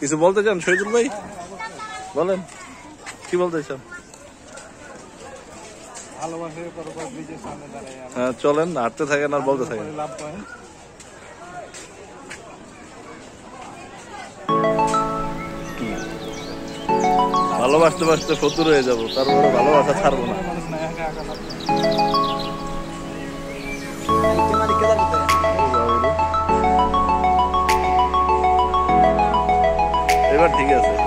কিছু বলতে চান শহীদুল ভাই? বলেন কি বলতে চান? হ্যাঁ চলেন হাঁটতে থাকেন আর বলতে থাকেন। ভালোবাসতে বাসতে শত্রু হয়ে যাব তারপরে ভালোবাসা ছাড়বো না। এবার ঠিক আছে।